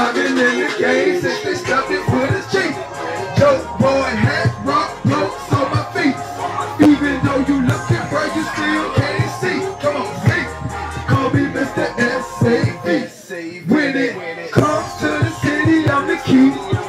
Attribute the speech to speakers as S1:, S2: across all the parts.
S1: I've been in the game since they stuffed it with a cheek. Joe boy hat, rock, blokes on my feet. Even though you looking bright, you still can't see. Come on, see. Call me Mr. S.A.V. When it comes to the city, I'm the key.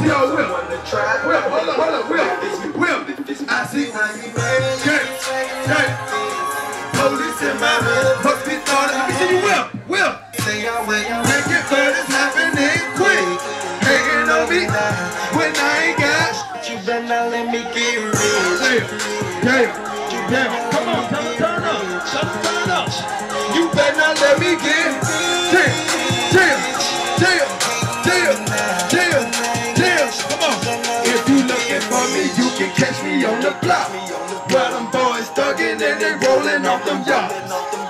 S1: See your whip. Whip, hold up, hold up, whip. Whip. I see how you made it. Yeah, Police in my hood, must be thought. Let me see you whip, whip. Say I wait, make it, but it's happening quick. Hanging on me when I ain't got.
S2: You better not let me get rich.
S1: Damn, damn, damn. Come on, tell them turn up. Tell them turn up. You better not let me get. Damn, damn, damn, damn, damn, you looking for me, you can catch me on the block. Where them boys thugging and they rolling off them yachts.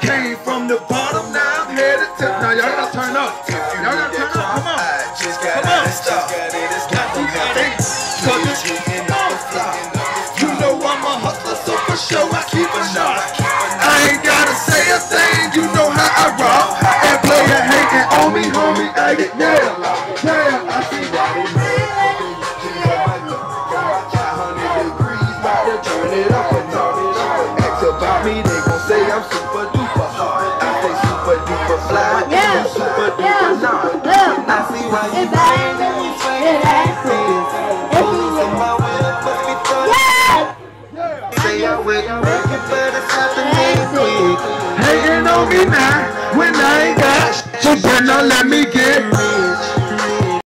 S1: Came from the bottom, now I'm headed to. Now y'all gotta turn up. Y'all gotta turn up. Come on. Come on. Got to get it. Cause it's hitting on the fly. You know I'm a hustler, so for sure I keep a shot. I ain't gotta say a thing, you know how I rock. And player hating on me, homie, I get nailed. I'm super duper hard. I say super duper fly,
S3: Yeah.
S1: you super duper
S3: Yeah.
S1: not.
S3: Yeah.
S1: I see why you
S3: It's bad. It's bad.
S2: Police in my whip, must be thought.
S3: Yeah.
S2: Say I wait, make it, but it's happening quick.
S1: Hating on me now